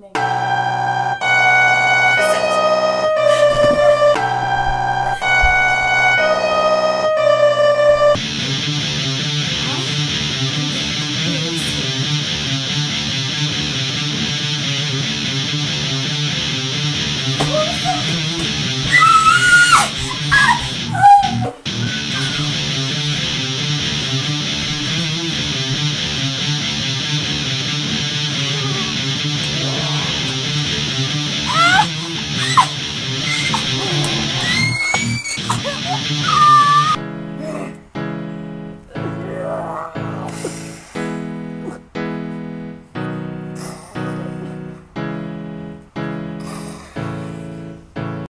那个。